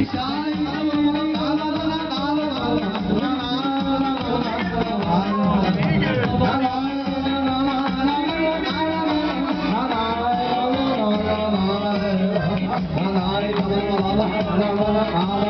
He's Rama Rama Rama